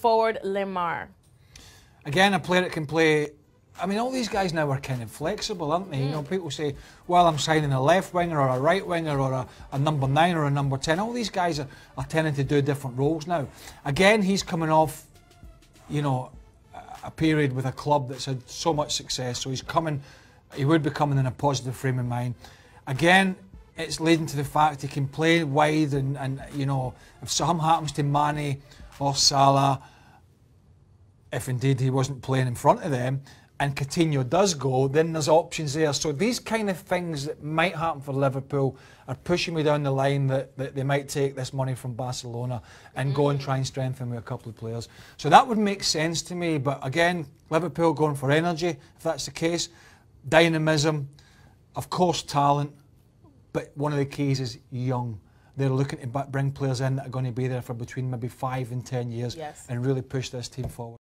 forward Lemar. Again, a player that can play. I mean, all these guys now are kind of flexible, aren't they? Mm. You know, people say, well, I'm signing a left winger or a right winger or a, a number nine or a number 10. All these guys are, are tending to do different roles now. Again, he's coming off, you know, a period with a club that's had so much success. So he's coming, he would be coming in a positive frame of mind. Again, it's leading to the fact he can play wide and, and you know, if something happens to Mane or Salah, if indeed he wasn't playing in front of them, and Coutinho does go, then there's options there. So these kind of things that might happen for Liverpool are pushing me down the line that, that they might take this money from Barcelona and go and try and strengthen with a couple of players. So that would make sense to me. But again, Liverpool going for energy, if that's the case, dynamism, of course talent, but one of the keys is young. They're looking to bring players in that are going to be there for between maybe five and ten years yes. and really push this team forward.